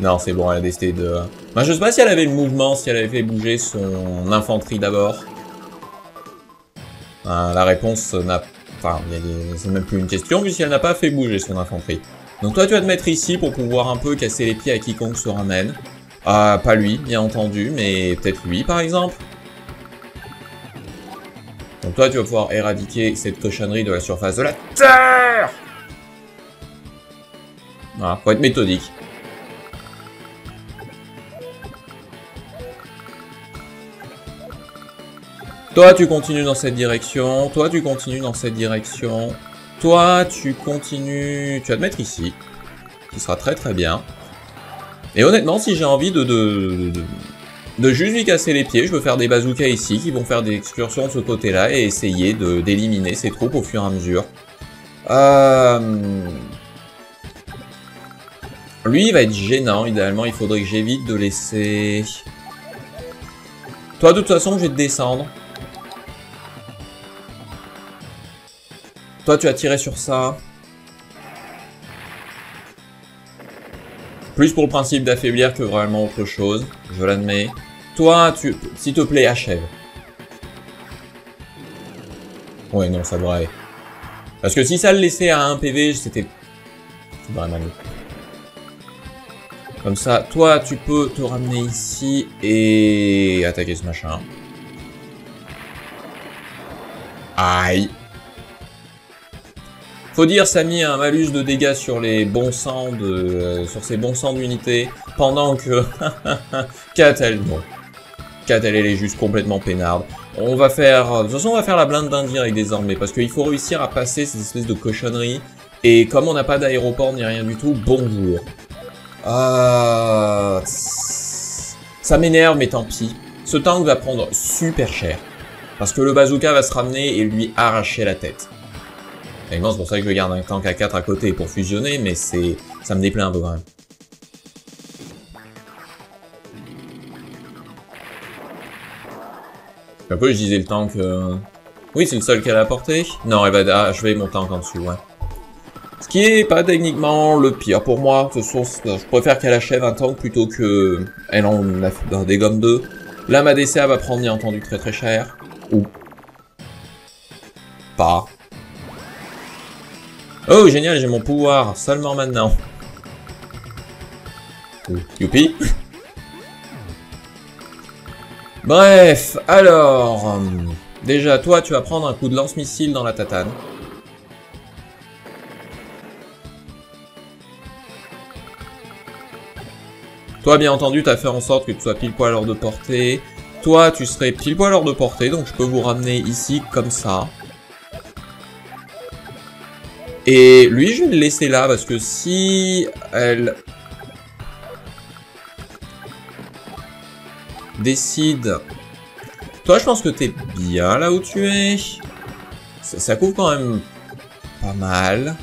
Non, c'est bon, elle a décidé de... Je sais pas si elle avait le mouvement, si elle avait fait bouger son infanterie d'abord. Ah, la réponse n'a... Enfin, c'est même plus une question, puisqu'elle n'a pas fait bouger son infanterie. Donc toi, tu vas te mettre ici pour pouvoir un peu casser les pieds à quiconque se ramène. Ah, pas lui, bien entendu, mais peut-être lui, par exemple. Donc toi, tu vas pouvoir éradiquer cette cochonnerie de la surface de la Terre Voilà, faut être méthodique. Toi, tu continues dans cette direction. Toi, tu continues dans cette direction. Toi, tu continues... Tu vas te mettre ici. Ce sera très très bien. Et honnêtement, si j'ai envie de, de, de, juste lui casser les pieds, je veux faire des bazookas ici qui vont faire des excursions de ce côté-là et essayer d'éliminer ces troupes au fur et à mesure. Euh... Lui, il va être gênant, idéalement. Il faudrait que j'évite de laisser... Toi, de toute façon, je vais te descendre. Toi, tu as tiré sur ça. Plus pour le principe d'affaiblir que vraiment autre chose. Je l'admets. Toi, tu... S'il te plaît, achève. Ouais, non, ça devrait aller. Parce que si ça le laissait à 1 PV, c'était... Vraiment mieux. Comme ça, toi, tu peux te ramener ici et attaquer ce machin. Aïe. Faut dire, ça a mis un malus de dégâts sur les bons sangs de, euh, sur ses bons sangs d'unité, pendant que Kat, bon, Kat, elle, est juste complètement peinarde. On va faire, de toute façon, on va faire la blinde avec désormais, parce qu'il faut réussir à passer ces espèces de cochonneries, et comme on n'a pas d'aéroport ni rien du tout, bonjour. Ah, ça m'énerve, mais tant pis. Ce tank va prendre super cher, parce que le bazooka va se ramener et lui arracher la tête. Et c'est pour ça que je garde un tank à 4 à côté pour fusionner, mais c'est ça me déplaît un peu quand même. Un peu, je disais le tank... Euh, oui, c'est le seul qu'elle a porté. Non, elle va achever mon tank en dessous, ouais. Ce qui est pas techniquement le pire pour moi. De toute je préfère qu'elle achève un tank plutôt que elle en des gommes 2. Là, ma DCA va prendre, bien entendu, très très cher. Ou... Pas. Oh, génial, j'ai mon pouvoir, seulement maintenant. Youpi. Bref, alors... déjà, toi, tu vas prendre un coup de lance-missile dans la tatane. Toi, bien entendu, tu as fait en sorte que tu sois pile poil hors de portée. Toi, tu serais pile poil hors de portée, donc je peux vous ramener ici comme ça. Et lui, je vais le laisser là, parce que si elle décide... Toi, je pense que t'es bien là où tu es. Ça, couvre quand même pas mal.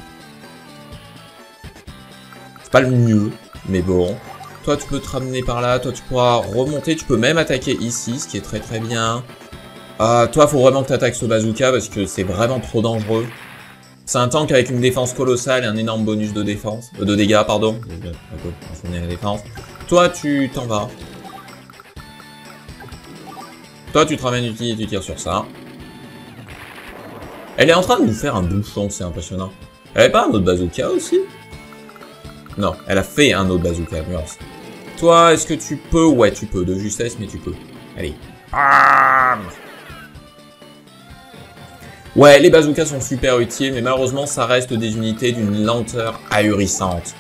C'est pas le mieux, mais bon. Toi, tu peux te ramener par là. Toi, tu pourras remonter. Tu peux même attaquer ici, ce qui est très très bien. Ah, toi, faut vraiment que tu attaques ce bazooka parce que c'est vraiment trop dangereux. C'est un tank avec une défense colossale et un énorme bonus de défense, euh, de dégâts, pardon. la défense. Toi, tu t'en vas. Toi, tu te ramènes du et tu tires sur ça. Elle est en train de nous faire un bouchon, c'est impressionnant. Elle avait pas un autre bazooka aussi? Non, elle a fait un autre bazooka, nuance. Toi, est-ce que tu peux? Ouais, tu peux, de justesse, mais tu peux. Allez. Ouais, les bazookas sont super utiles, mais malheureusement, ça reste des unités d'une lenteur ahurissante.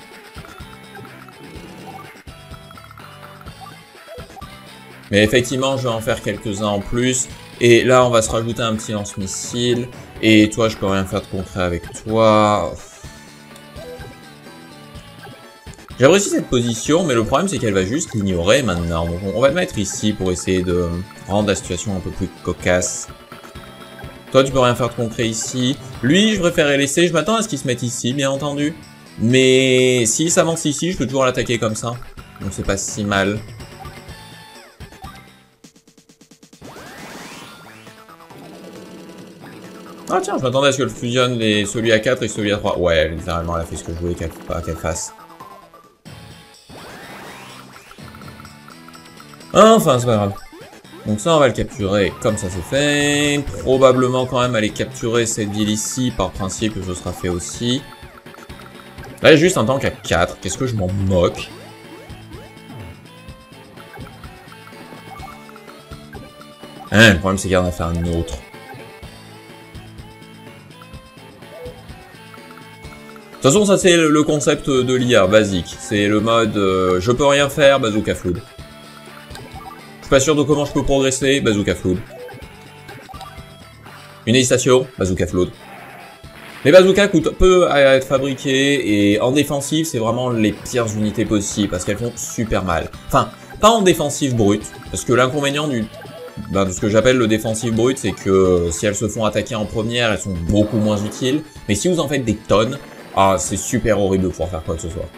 Mais effectivement, je vais en faire quelques-uns en plus. Et là, on va se rajouter un petit lance-missile. Et toi, je peux rien faire de concret avec toi. J'apprécie cette position, mais le problème, c'est qu'elle va juste l'ignorer maintenant. Donc, on va le mettre ici pour essayer de rendre la situation un peu plus cocasse. Toi, tu peux rien faire de concret ici. Lui, je préférerais laisser. Je m'attends à ce qu'il se mette ici, bien entendu. Mais s'il s'avance ici, je peux toujours l'attaquer comme ça. Donc c'est pas si mal. Ah tiens, je m'attendais à ce que fusionne les, celui à 4 et celui à 3. Ouais, littéralement, elle a fait ce que je voulais qu'elle fasse. Enfin, c'est pas grave. Donc ça, on va le capturer comme ça c'est fait. Probablement quand même aller capturer cette ville ici, par principe ce sera fait aussi. Là, juste un tank à 4. Qu'est-ce que je m'en moque? Hein, le problème c'est qu'il y en a fait un autre. De toute façon, ça c'est le concept de l'IA, basique. C'est le mode euh, je peux rien faire, bazooka flood. Pas sûr de comment je peux progresser, bazooka flood. Une hésitation, bazooka flood. Les bazookas coûtent peu à être fabriqués et en défensive, c'est vraiment les pires unités possibles parce qu'elles font super mal. Enfin, pas en défensive brute, parce que l'inconvénient ben, de ce que j'appelle le défensif brut, c'est que si elles se font attaquer en première, elles sont beaucoup moins utiles. Mais si vous en faites des tonnes, ah, c'est super horrible de pouvoir faire quoi que ce soit.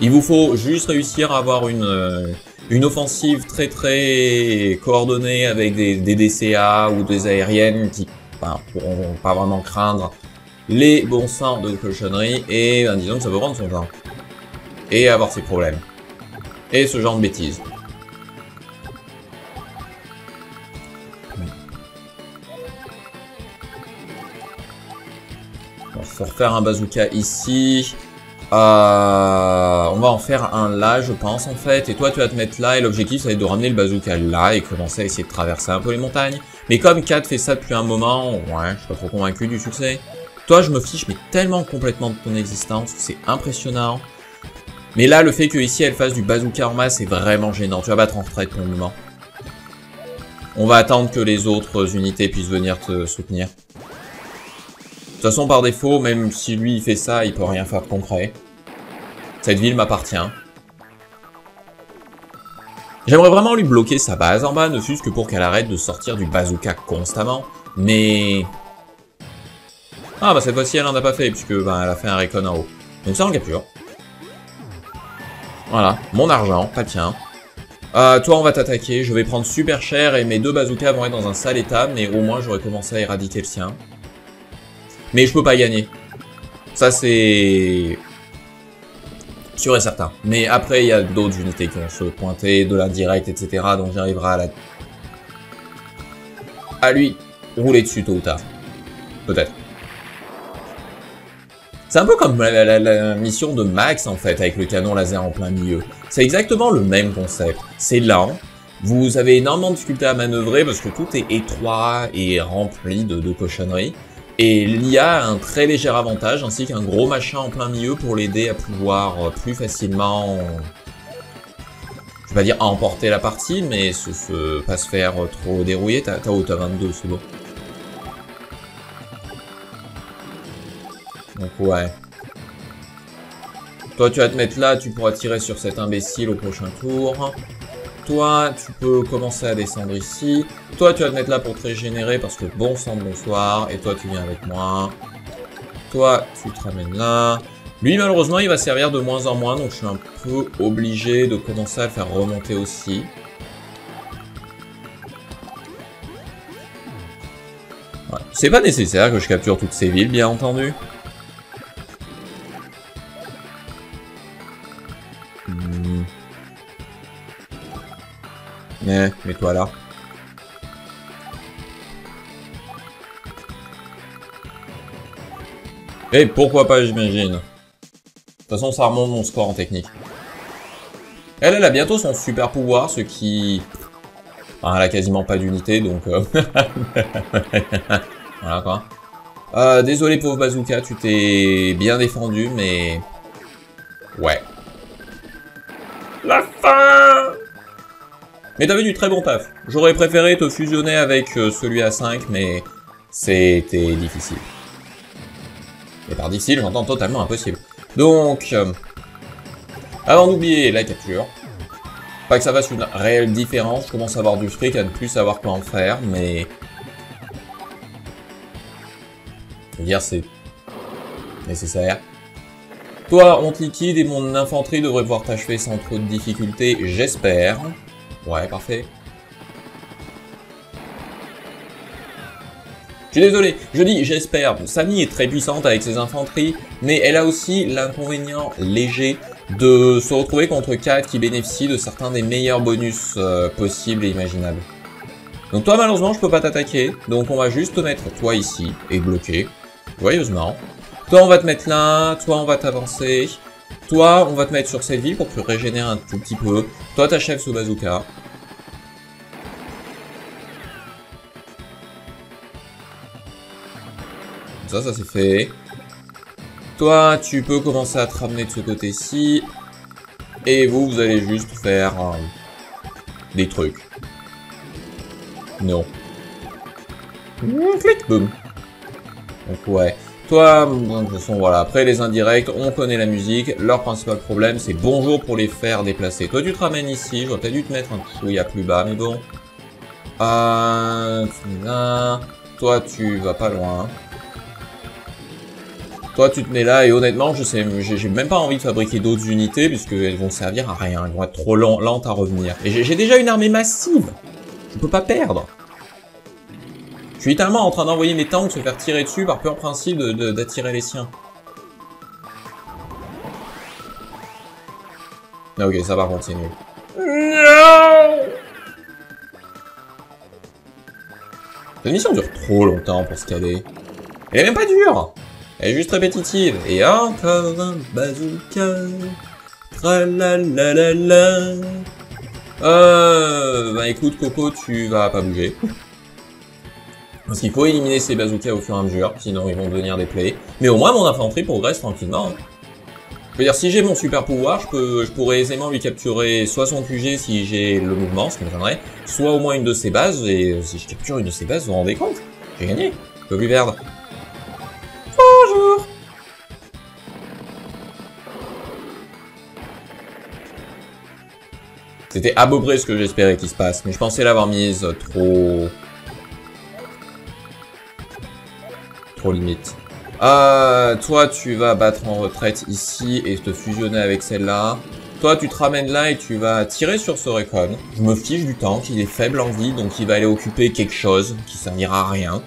Il vous faut juste réussir à avoir une, euh, offensive très très coordonnée avec des, DCA ou des aériennes qui ben, pourront pas vraiment craindre les bons sens de cochonnerie et ben, disons que ça peut prendre son temps. Et avoir ses problèmes. Et ce genre de bêtises. faut refaire un bazooka ici. Euh, on va en faire un là, je pense, en fait. Et toi, tu vas te mettre là. Et l'objectif, ça va être de ramener le bazooka là et commencer à essayer de traverser un peu les montagnes. Mais comme Kat fait ça depuis un moment, ouais, je suis pas trop convaincu du succès. Toi, je me fiche, mais tellement complètement de ton existence. C'est impressionnant. Mais là, le fait que ici, elle fasse du bazooka en masse, c'est vraiment gênant. Tu vas battre en retraite pour le. On va attendre que les autres unités puissent venir te soutenir. De toute façon, par défaut, même si lui il fait ça, il peut rien faire de concret. Cette ville m'appartient. J'aimerais vraiment lui bloquer sa base en bas, ne fût-ce que pour qu'elle arrête de sortir du bazooka constamment. Mais... Ah bah cette fois-ci elle en a pas fait, puisque bah, elle a fait un recon en haut. Donc ça en capture. Voilà, mon argent, pas tien. Euh, toi on va t'attaquer, je vais prendre super cher et mes deux bazookas vont être dans un sale état, mais au moins j'aurais commencé à éradiquer le sien. Mais je peux pas gagner. Ça, c'est... Sûr et certain. Mais après, il y a d'autres unités qui vont se pointer, de l'indirect, etc. Donc j'arriverai à la... À lui rouler dessus tôt ou tard. Peut-être. C'est un peu comme la, mission de Max, en fait, avec le canon laser en plein milieu. C'est exactement le même concept. C'est lent, vous avez énormément de difficultés à manœuvrer parce que tout est étroit et rempli de, de cochonneries. Et l'IA a un très léger avantage, ainsi qu'un gros machin en plein milieu pour l'aider à pouvoir euh, plus facilement... Je vais pas dire emporter la partie, mais pas se faire trop dérouiller. T'as t'as 22, c'est bon. Donc ouais. Toi, tu vas te mettre là, tu pourras tirer sur cet imbécile au prochain tour. Toi, tu peux commencer à descendre ici. Toi, tu vas te mettre là pour te régénérer parce que bon sang, bonsoir. Et toi, tu viens avec moi. Toi, tu te ramènes là. Lui, malheureusement, il va servir de moins en moins, donc je suis un peu obligé de commencer à le faire remonter aussi. C'est pas nécessaire que je capture toutes ces villes, bien entendu. Eh, mets-toi là. Et eh, pourquoi pas, j'imagine. De toute façon, ça remonte mon score en technique. Elle, elle a bientôt son super pouvoir, ce qui... elle a quasiment pas d'unité, donc... Euh, voilà, quoi. Euh, désolé, pauvre Bazooka, tu t'es bien défendu, mais... Ouais. La fin mais t'avais du très bon taf. J'aurais préféré te fusionner avec euh, celui à 5, mais c'était difficile. Et par difficile, j'entends totalement impossible. Donc, euh, avant d'oublier la capture, pas que ça fasse une réelle différence, je commence à avoir du fric, à ne plus savoir quoi en faire, mais... Je veux dire, c'est nécessaire. Toi, on te liquide et mon infanterie devrait pouvoir t'achever sans trop de difficultés, j'espère. Ouais, parfait. Je suis désolé, je dis j'espère. Samy est très puissante avec ses infanteries, mais elle a aussi l'inconvénient léger de se retrouver contre 4 qui bénéficient de certains des meilleurs bonus euh, possibles et imaginables. Donc toi malheureusement je peux pas t'attaquer, donc on va juste te mettre toi ici et bloquer, joyeusement. Toi on va te mettre là, toi on va t'avancer, toi on va te mettre sur cette ville pour que tu un tout petit peu, toi t'achèves ce bazooka. Ça, ça c'est fait. Toi, tu peux commencer à te ramener de ce côté-ci. Et vous, vous allez juste faire euh, des trucs. Non. Clic, boum. Donc ouais. Toi, de toute façon, voilà. Après, les indirects, on connaît la musique. Leur principal problème, c'est bonjour pour les faire déplacer. Toi, tu te ramènes ici. J'aurais peut-être dû te mettre un chouïa plus bas, mais bon. Euh, toi, tu vas pas loin. Toi, tu te mets là, et honnêtement, je sais, j'ai même pas envie de fabriquer d'autres unités, puisqu'elles vont servir à rien, elles vont être trop lentes à revenir. Et j'ai déjà une armée massive Je peux pas perdre Je suis littéralement en train d'envoyer mes tanks se faire tirer dessus par pur principe d'attirer les siens. Ah, ok, ça va continuer. Non Cette mission dure trop longtemps pour se caler. Elle est même pas dure elle est juste répétitive. Et encore un bazooka. Tralalalala. Euh, bah écoute Coco, tu vas pas bouger. Parce qu'il faut éliminer ces bazookas au fur et à mesure, sinon ils vont devenir des plays. Mais au moins mon infanterie progresse tranquillement. Je veux dire, si j'ai mon super pouvoir, je, peux, je pourrais aisément lui capturer soit son QG si j'ai le mouvement, ce qui me viendrait, soit au moins une de ses bases, et si je capture une de ses bases, vous vous rendez compte? J'ai gagné, je peux plus perdre. C'était à peu près ce que j'espérais qu'il se passe, mais je pensais l'avoir mise trop... Trop limite. Euh, toi, tu vas battre en retraite ici et te fusionner avec celle-là. Toi, tu te ramènes là et tu vas tirer sur ce Recon. Je me fiche du temps, qu'il est faible en vie, donc il va aller occuper quelque chose qui servira à rien.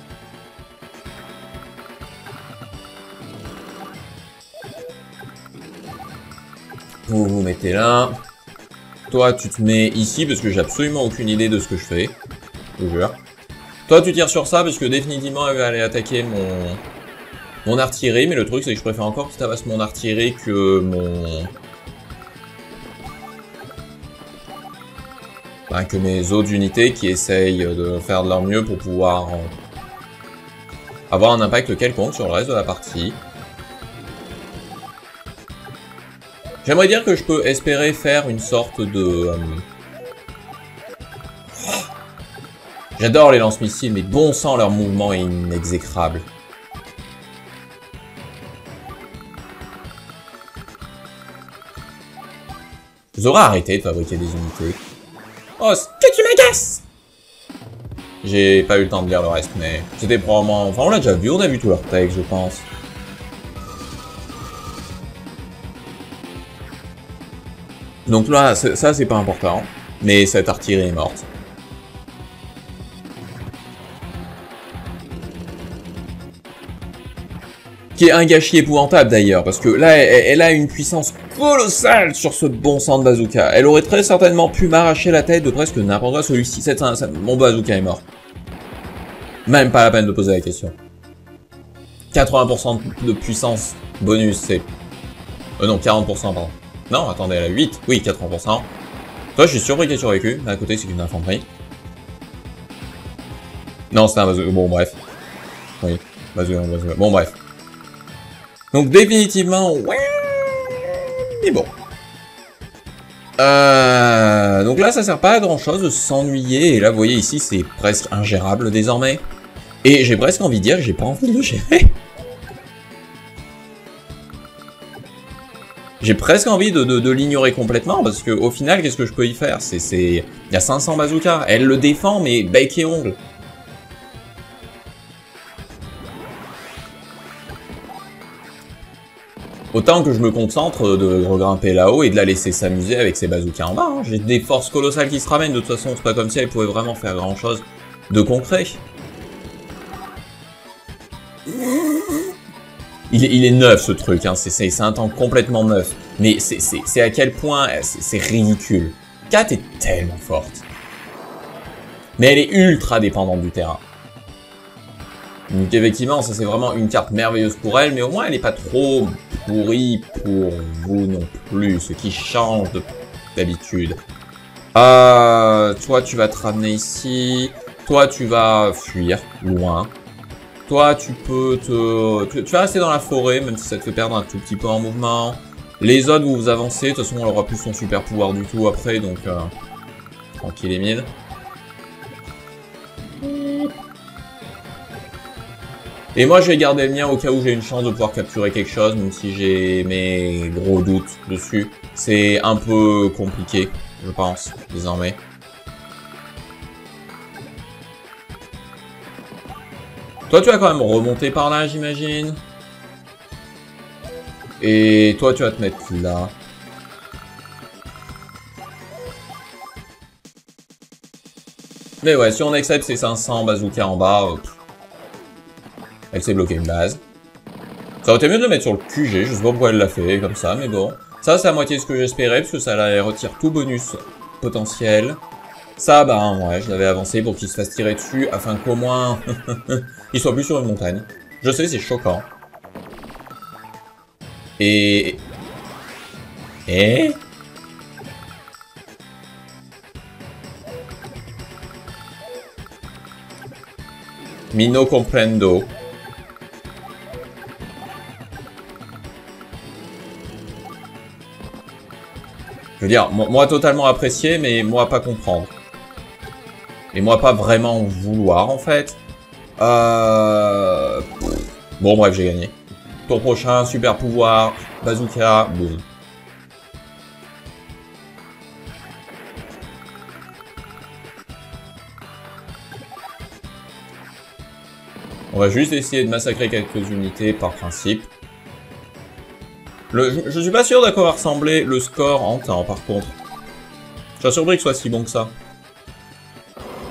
Vous vous mettez là. Toi, tu te mets ici parce que j'ai absolument aucune idée de ce que je fais. Je jure. Toi, tu tires sur ça parce que définitivement, elle va aller attaquer mon... Mon artillerie, mais le truc, c'est que je préfère encore que tu tabasses mon artillerie que mon... Enfin, que mes autres unités qui essayent de faire de leur mieux pour pouvoir avoir un impact quelconque sur le reste de la partie. J'aimerais dire que je peux espérer faire une sorte de... Euh, J'adore les lance-missiles, mais bon sang, leur mouvement est inexécrable. Vous aurez arrêté de fabriquer des unités. Oh, que tu m'agaces J'ai pas eu le temps de lire le reste, mais c'était probablement... Enfin, on l'a déjà vu, on a vu tout leur texte, je pense. Donc là, ça c'est pas important, mais cette artillerie est morte. Qui est un gâchis épouvantable d'ailleurs, parce que là, elle, a une puissance colossale sur ce bon sang de bazooka. Elle aurait très certainement pu m'arracher la tête de presque n'importe quoi. Celui-ci, mon bazooka est mort. Même pas la peine de poser la question. 80% de puissance bonus, c'est... Euh non, 40%, pardon. Non, attendez, elle a 8. Oui, 80%. Toi, je suis surpris qu'elle ait survécu. À côté, c'est une infanterie. Non, c'est un bazooka. Bon, bref. Oui, bazooka, bazooka. Bon, bref. Donc, définitivement, ouais. Mais bon. Euh, donc là, ça sert pas à grand chose de s'ennuyer. Et là, vous voyez ici, c'est presque ingérable désormais. Et j'ai presque envie de dire que j'ai pas envie de le gérer. J'ai presque envie de, l'ignorer complètement, parce que au final, qu'est-ce que je peux y faire? C'est... Il y a 500 bazookas, elle le défend, mais bec et ongle. Autant que je me concentre de regrimper là-haut et de la laisser s'amuser avec ses bazookas en bas. Hein. J'ai des forces colossales qui se ramènent, de toute façon, c'est pas comme si elle pouvait vraiment faire grand-chose de concret. Il est, il est neuf ce truc, hein. c'est un tank complètement neuf. Mais c'est à quel point c'est ridicule. Kat est tellement forte. Mais elle est ultra dépendante du terrain. Donc effectivement, ça c'est vraiment une carte merveilleuse pour elle, mais au moins elle n'est pas trop pourrie pour vous non plus, ce qui change d'habitude. Euh, toi tu vas te ramener ici, toi tu vas fuir loin. Toi tu peux te... Tu, vas rester dans la forêt, même si ça te fait perdre un tout petit peu en mouvement. Les autres vous vous avancez, de toute façon on aura plus son super pouvoir du tout après, donc... Euh, tranquille et mille. Et moi, je vais garder le mien au cas où j'ai une chance de pouvoir capturer quelque chose, même si j'ai mes gros doutes dessus. C'est un peu compliqué, je pense, désormais. Toi, tu vas quand même remonter par là, j'imagine. Et toi, tu vas te mettre là. Mais ouais, si on accepte ces 500 bazookas en bas, euh, elle s'est bloquée une base. Ça aurait été mieux de le mettre sur le QG, je sais pas pourquoi elle l'a fait comme ça, mais bon. Ça, c'est à moitié ce que j'espérais, parce que ça la retire tout bonus potentiel. Ça, bah ouais, je l'avais avancé pour qu'il se fasse tirer dessus, afin qu'au moins, il soit plus sur une montagne. Je sais, c'est choquant. Et... Et... Mino comprendo. Je veux dire, moi totalement apprécié, mais moi pas comprendre. Et moi pas vraiment vouloir, en fait. Euh... Bon, bref, j'ai gagné. Tour prochain, super pouvoir, bazooka, boum. On va juste essayer de massacrer quelques unités par principe. je, je, suis pas sûr d'à quoi va ressembler le score en temps par contre. Je suis surpris que ce soit si bon que ça.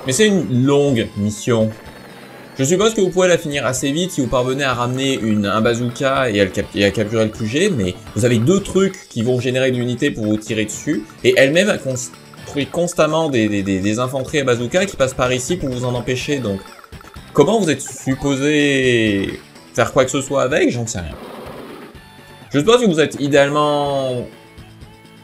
Mais c'est une longue mission. Je suppose que vous pouvez la finir assez vite si vous parvenez à ramener un bazooka et à, capturer le QG, mais vous avez deux trucs qui vont générer de l'unité pour vous tirer dessus, et elle-même construit constamment des, des infanteries à bazooka qui passent par ici pour vous en empêcher, donc Comment vous êtes supposé faire quoi que ce soit avec J'en sais rien. Je suppose que vous êtes idéalement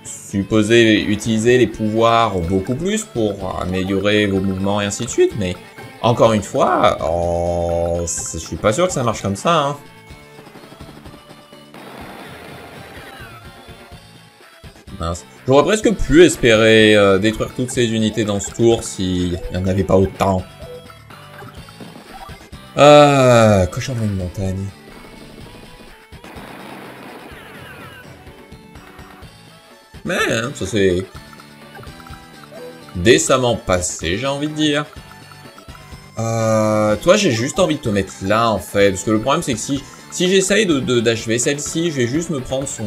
supposé utiliser les pouvoirs beaucoup plus pour améliorer vos mouvements et ainsi de suite, mais encore une fois, je suis pas sûr que ça marche comme ça. Hein. Mince. J'aurais presque pu espérer euh, détruire toutes ces unités dans ce tour s'il n'y en avait pas autant. Ah, cochon une montagne. Mais, hein, ça c'est décemment passé, j'ai envie de dire. Euh, toi, j'ai juste envie de te mettre là, en fait. Parce que le problème, c'est que si, si j'essaye d'achever de, celle-ci, je vais juste me prendre son...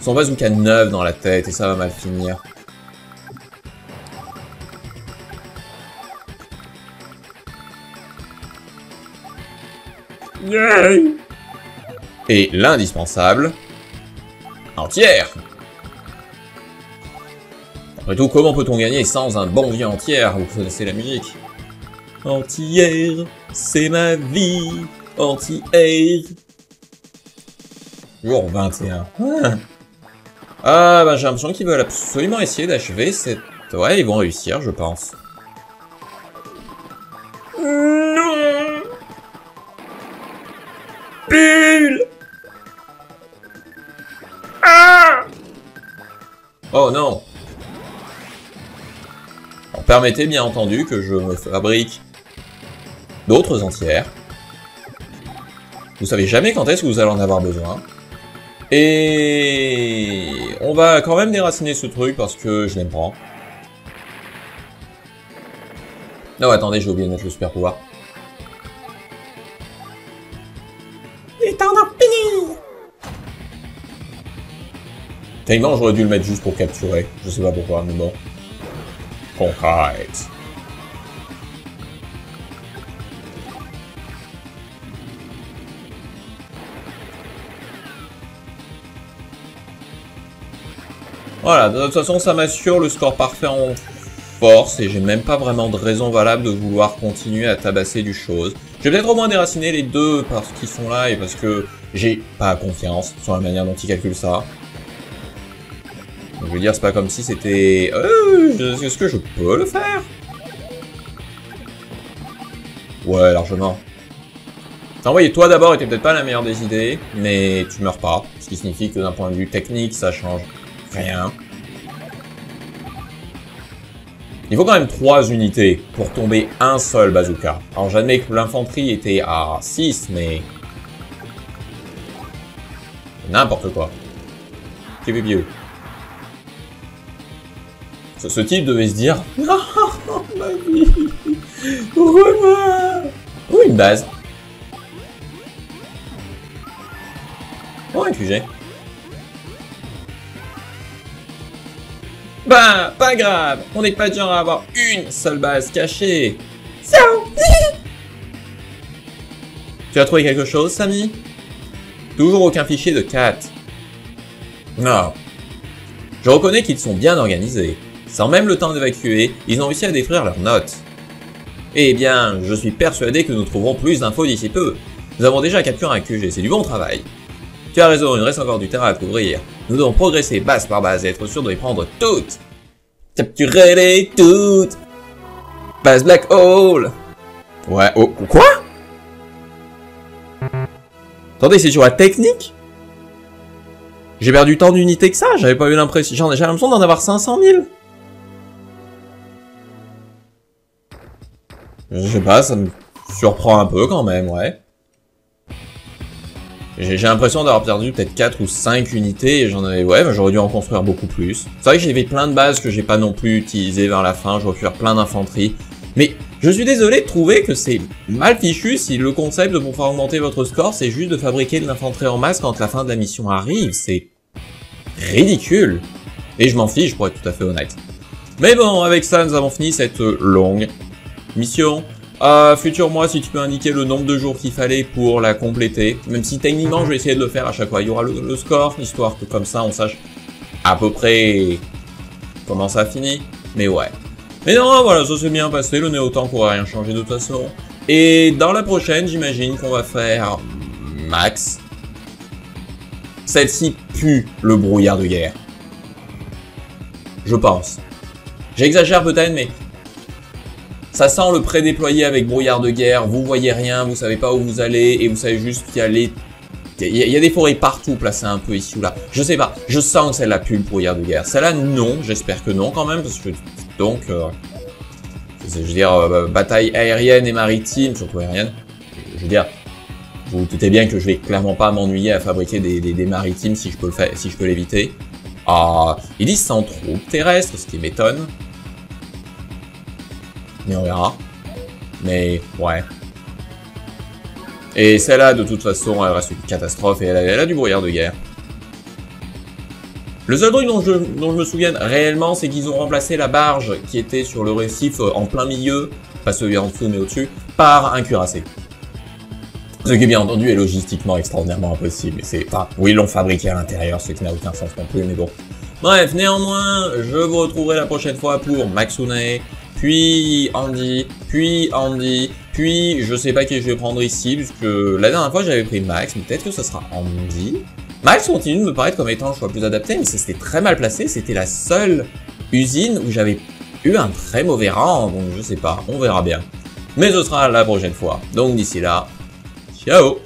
Son bazooka neuf dans la tête, et ça va mal finir. Et l'indispensable, entière. Après tout, comment peut-on gagner sans un bon vieux entière Vous connaissez la musique. Entière, c'est ma vie, entière. Jour 21. Ah, ah bah j'ai l'impression qu'ils veulent absolument essayer d'achever cette... Ouais, ils vont réussir, je pense. Ah Oh non Permettez bien entendu que je me fabrique d'autres entières. Vous savez jamais quand est-ce que vous allez en avoir besoin. Et on va quand même déraciner ce truc parce que je l'aime pas. Non, attendez, j'ai oublié de mettre le super pouvoir. Tellement j'aurais dû le mettre juste pour capturer. Je sais pas pourquoi, mais bon. Voilà, de toute façon, ça m'assure le score parfait en force et j'ai même pas vraiment de raison valable de vouloir continuer à tabasser du chose. Je vais peut-être au moins déraciner les deux parce qu'ils sont là et parce que j'ai pas confiance sur la manière dont ils calculent ça je veux dire, c'est pas comme si c'était... Euh, Est-ce que je peux le faire Ouais, largement. Envoyer toi d'abord était peut-être pas la meilleure des idées, mais tu meurs pas. Ce qui signifie que d'un point de vue technique, ça change rien. Il faut quand même 3 unités pour tomber un seul bazooka. Alors j'admets que l'infanterie était à 6, mais... N'importe quoi. Ce, ce type devait se dire... Non, ma vie Oh, une base Oh, un QG. Bah, pas grave, on n'est pas de genre à avoir une seule base cachée. tu as trouvé quelque chose, Samy Toujours aucun fichier de 4. Non. Je reconnais qu'ils sont bien organisés. Sans même le temps d'évacuer, ils ont réussi à détruire leurs notes. Eh bien, je suis persuadé que nous trouverons plus d'infos d'ici peu. Nous avons déjà capturé un QG, c'est du bon travail. Tu as raison, il reste encore du terrain à couvrir. Nous devons progresser base par base et être sûr de les prendre toutes. Capturer-les toutes. Base Black Hole. Ouais, oh, quoi? Attendez, c'est sur la technique? J'ai perdu tant d'unités que ça, j'avais pas eu l'impression... J'ai l'impression d'en avoir 500 000. Je sais pas, ça me surprend un peu quand même, ouais. J'ai l'impression d'avoir perdu peut-être 4 ou 5 unités et j'en avais... Ouais, j'aurais dû en construire beaucoup plus. C'est vrai que j'avais plein de bases que j'ai pas non plus utilisées vers la fin, j'aurais pu faire plein d'infanterie. Mais je suis désolé de trouver que c'est mal fichu si le concept de pour faire augmenter votre score, c'est juste de fabriquer de l'infanterie en masse quand la fin de la mission arrive. C'est ridicule. Et je m'en fiche pour être tout à fait honnête. Mais bon, avec ça, nous avons fini cette longue mission. Futur moi, si tu peux indiquer le nombre de jours qu'il fallait pour la compléter, même si techniquement je vais essayer de le faire à chaque fois. Il y aura le, score, histoire que comme ça on sache à peu près comment ça finit. Mais ouais. Mais non, voilà, ça s'est bien passé, le néo-tank pourra rien changer de toute façon. Et dans la prochaine, j'imagine qu'on va faire max. Celle-ci pue le brouillard de guerre. Je pense. J'exagère peut-être, mais ça sent le pré-déployé avec brouillard de guerre, vous voyez rien, vous savez pas où vous allez, et vous savez juste qu'il y a des forêts partout placées un peu ici ou là. Je sais pas, je sens que celle-là pue le brouillard de guerre. Celle-là, non, j'espère que non quand même, parce que... Donc... Euh, je veux dire, euh, bataille aérienne et maritime, surtout aérienne. Je veux dire, vous vous doutez bien que je vais clairement pas m'ennuyer à fabriquer des, maritimes si je peux le faire, si je peux l'éviter. Ah, ils disent sans troupes terrestres, ce qui m'étonne mais on verra. Mais, ouais. Et celle-là, de toute façon, elle reste une catastrophe et elle a, du brouillard de guerre. Le seul truc dont je, me souviens réellement, c'est qu'ils ont remplacé la barge qui était sur le récif euh, en plein milieu, pas celui en dessous mais au-dessus, par un cuirassé. Ce qui, bien entendu, est logistiquement extraordinairement impossible. C'est, enfin, oui, ils l'ont fabriqué à l'intérieur, ce qui n'a aucun sens non plus, mais bon. Bref, néanmoins, je vous retrouverai la prochaine fois pour Maxune, puis Andy, puis Andy, puis je sais pas qui je vais prendre ici, puisque la dernière fois j'avais pris Max, mais peut-être que ce sera Andy. Max continue de me paraître comme étant le choix plus adapté, mais c'était très mal placé, c'était la seule usine où j'avais eu un très mauvais rang, donc je sais pas, on verra bien. Mais ce sera la prochaine fois. Donc d'ici là, ciao